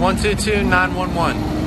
122 911.